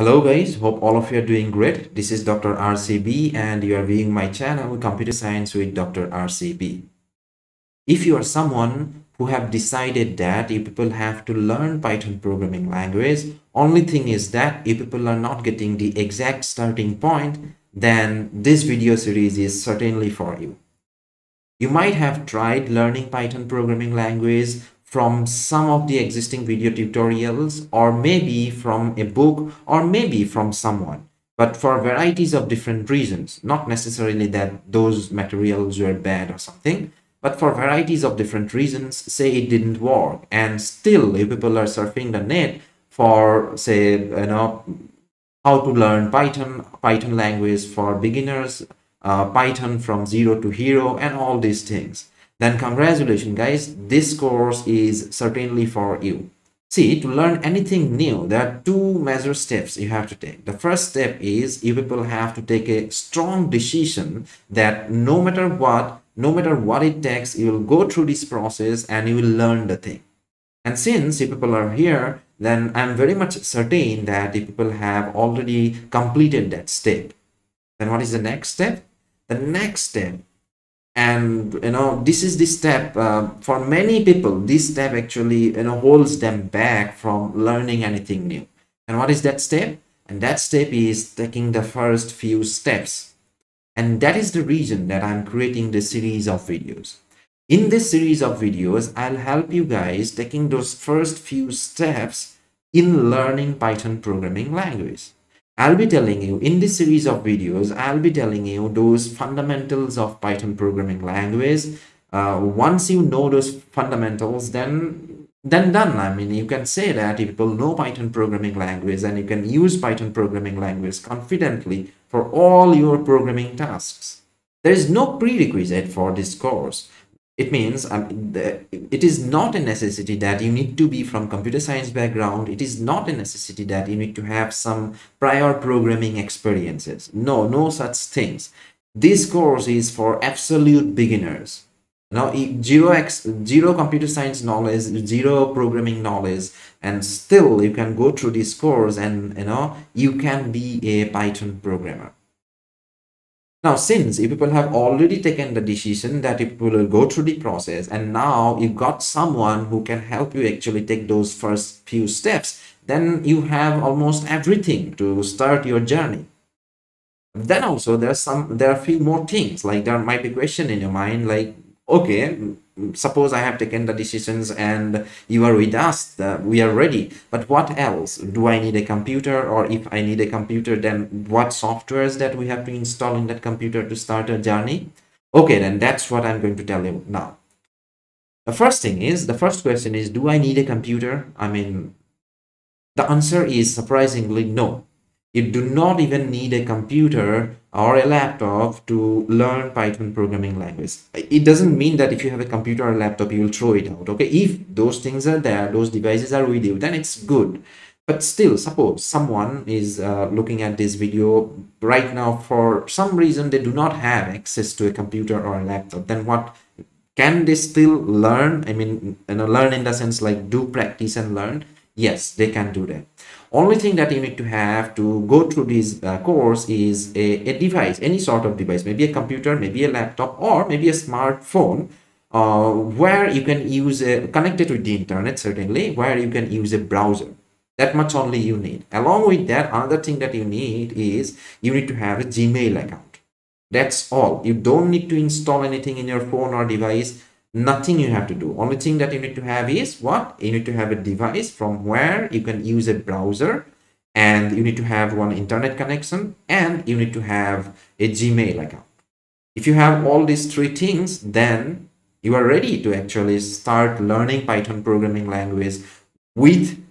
Hello guys, hope all of you are doing great. This is Dr. RCB and you are viewing my channel Computer Science with Dr. RCB. If you are someone who have decided that you people have to learn Python programming language, only thing is that if people are not getting the exact starting point, then this video series is certainly for you. You might have tried learning Python programming language from some of the existing video tutorials or maybe from a book or maybe from someone but for varieties of different reasons. Not necessarily that those materials were bad or something but for varieties of different reasons say it didn't work and still if people are surfing the net for say you know how to learn python python language for beginners uh, python from zero to hero and all these things then congratulations guys. This course is certainly for you. See to learn anything new there are two major steps you have to take. The first step is you people have to take a strong decision that no matter what no matter what it takes you will go through this process and you will learn the thing. And since you people are here then i'm very much certain that you people have already completed that step. Then what is the next step? The next step and you know this is the step uh, for many people this step actually you know holds them back from learning anything new. And what is that step? And that step is taking the first few steps. And that is the reason that i'm creating this series of videos. In this series of videos i'll help you guys taking those first few steps in learning python programming language I'll be telling you in this series of videos, I'll be telling you those fundamentals of Python programming language. Uh, once you know those fundamentals, then then done. I mean, you can say that people know Python programming language and you can use Python programming language confidently for all your programming tasks. There is no prerequisite for this course it means um, the, it is not a necessity that you need to be from computer science background. It is not a necessity that you need to have some prior programming experiences. No no such things. This course is for absolute beginners. Now zero x zero computer science knowledge zero programming knowledge and still you can go through this course and you know you can be a python programmer now, since you people have already taken the decision that people will go through the process and now you've got someone who can help you actually take those first few steps, then you have almost everything to start your journey. Then also there's some, there are few more things like there might be question in your mind like, okay, suppose I have taken the decisions and you are with us, we are ready. But what else? Do I need a computer? Or if I need a computer, then what softwares that we have to install in that computer to start a journey? Okay, then that's what I'm going to tell you now. The first thing is, the first question is, do I need a computer? I mean, the answer is surprisingly no. You do not even need a computer or a laptop to learn Python programming language. It doesn't mean that if you have a computer or a laptop, you will throw it out. Okay, if those things are there, those devices are with you, then it's good. But still, suppose someone is uh, looking at this video right now for some reason they do not have access to a computer or a laptop, then what can they still learn? I mean, you know, learn in the sense like do practice and learn. Yes, they can do that. Only thing that you need to have to go through this uh, course is a, a device any sort of device maybe a computer maybe a laptop or maybe a smartphone uh, where you can use a connected with the internet certainly where you can use a browser. That much only you need. Along with that another thing that you need is you need to have a gmail account. That's all. You don't need to install anything in your phone or device nothing you have to do. Only thing that you need to have is what? You need to have a device from where you can use a browser and you need to have one internet connection and you need to have a gmail account. If you have all these three things then you are ready to actually start learning python programming language with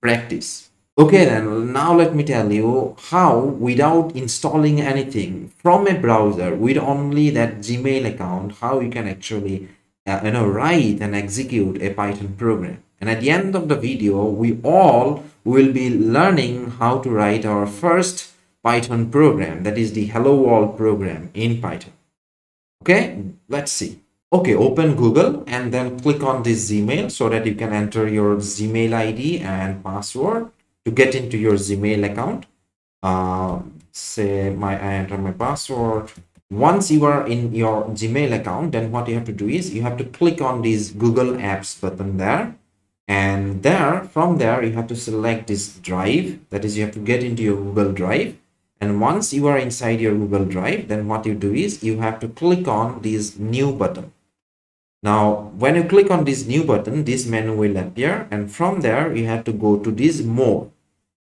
practice. Okay then now let me tell you how without installing anything from a browser with only that gmail account how you can actually uh, you know write and execute a python program. And at the end of the video we all will be learning how to write our first python program that is the hello world program in python. Okay? Let's see. Okay open google and then click on this gmail so that you can enter your gmail id and password to get into your gmail account. Uh, say my I enter my password once you are in your gmail account then what you have to do is you have to click on this google apps button there. And there from there you have to select this drive. That is you have to get into your google drive. And once you are inside your google drive then what you do is you have to click on this new button. Now when you click on this new button this menu will appear. And from there you have to go to this more.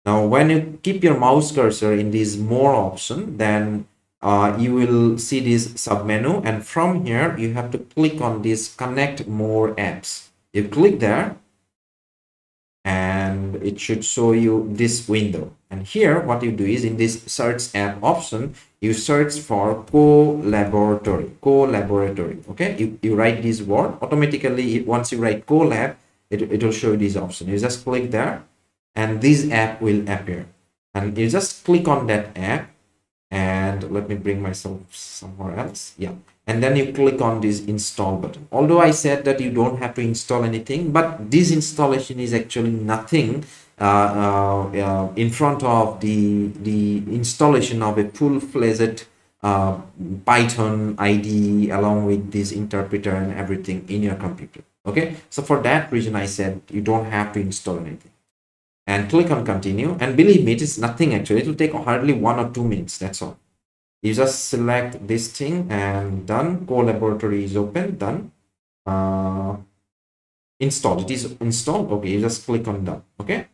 Now when you keep your mouse cursor in this more option then uh, you will see this sub menu and from here you have to click on this connect more apps. You click there and it should show you this window. And here what you do is in this search app option you search for Colaboratory Colaboratory okay? You, you write this word. Automatically once you write Colab it, it will show you this option. You just click there and this app will appear. And you just click on that app and let me bring myself somewhere else. Yeah. And then you click on this install button. Although i said that you don't have to install anything but this installation is actually nothing uh, uh, uh, in front of the the installation of a full-fledged uh, python ide along with this interpreter and everything in your computer. Okay? So for that reason i said you don't have to install anything and click on continue. And believe me it is nothing actually. It will take hardly one or two minutes that's all. You just select this thing and done. Colaboratory is open. Done. Uh install it is installed? Okay you just click on done. Okay?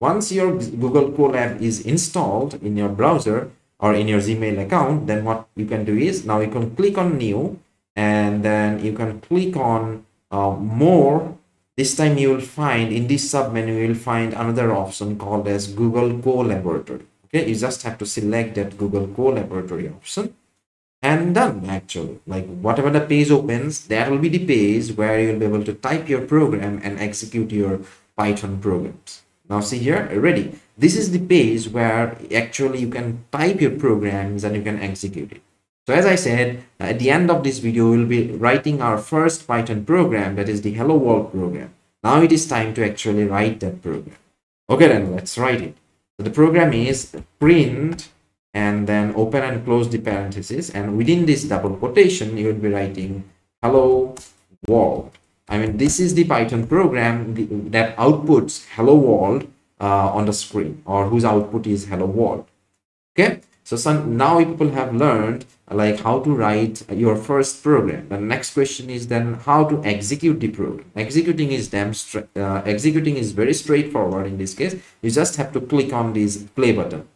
Once your google colab is installed in your browser or in your gmail account then what you can do is now you can click on new and then you can click on uh, more this time you will find in this sub menu you will find another option called as google Colaboratory okay you just have to select that google Colaboratory option and done actually. Like whatever the page opens that will be the page where you'll be able to type your program and execute your python programs. Now see here ready. This is the page where actually you can type your programs and you can execute it so as I said, at the end of this video, we'll be writing our first Python program, that is the Hello World program. Now it is time to actually write that program. Okay, then let's write it. So the program is print and then open and close the parenthesis. And within this double quotation, you will be writing Hello World. I mean, this is the Python program that outputs Hello World uh, on the screen or whose output is Hello World. Okay, so some, now people have learned like how to write your first program. The next question is then how to execute the program. Executing is damn uh, executing is very straightforward in this case. You just have to click on this play button.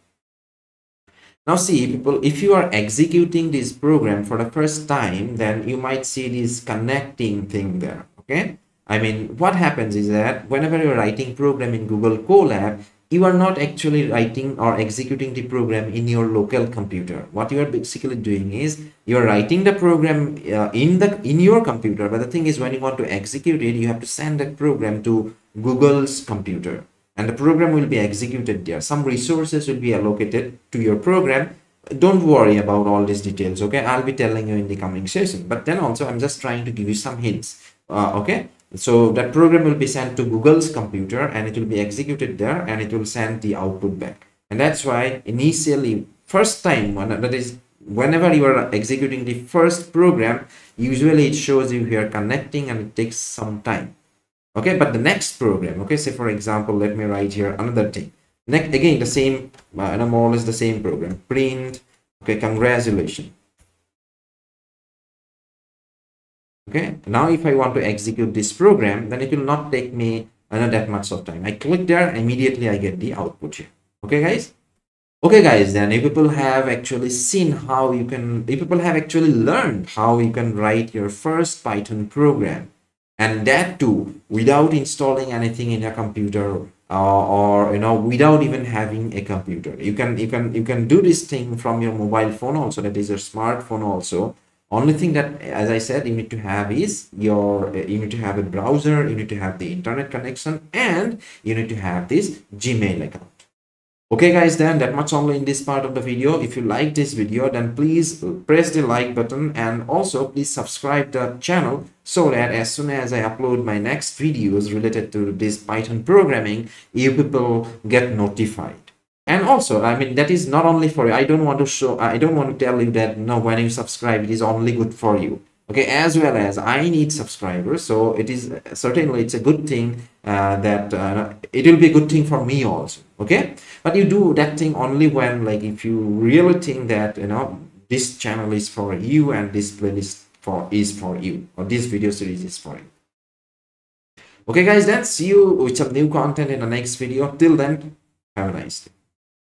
Now see people, if you are executing this program for the first time, then you might see this connecting thing there. Okay. I mean, what happens is that whenever you're writing program in Google Colab, you are not actually writing or executing the program in your local computer. What you are basically doing is you're writing the program uh, in the in your computer but the thing is when you want to execute it you have to send that program to google's computer. And the program will be executed there. Some resources will be allocated to your program. Don't worry about all these details okay? I'll be telling you in the coming session. But then also i'm just trying to give you some hints uh, okay so that program will be sent to google's computer and it will be executed there and it will send the output back. And that's why initially first time when that is whenever you are executing the first program usually it shows you here connecting and it takes some time. Okay but the next program okay say for example let me write here another thing. Next again the same uh, or less the same program. Print okay congratulations okay? Now if i want to execute this program then it will not take me not that much of time. I click there immediately i get the output here. Okay guys? Okay guys then if people have actually seen how you can if people have actually learned how you can write your first python program. And that too without installing anything in your computer uh, or you know without even having a computer. You can you can you can do this thing from your mobile phone also that is your smartphone also only thing that as i said you need to have is your you need to have a browser you need to have the internet connection and you need to have this gmail account. Okay guys then that much only in this part of the video. If you like this video then please press the like button and also please subscribe the channel so that as soon as i upload my next videos related to this python programming you people get notified and also i mean that is not only for you. I don't want to show i don't want to tell you that no when you subscribe it is only good for you. Okay as well as i need subscribers so it is certainly it's a good thing uh, that uh, it will be a good thing for me also okay? But you do that thing only when like if you really think that you know this channel is for you and this playlist for is for you or this video series is for you. Okay guys then see you with some new content in the next video. Till then have a nice day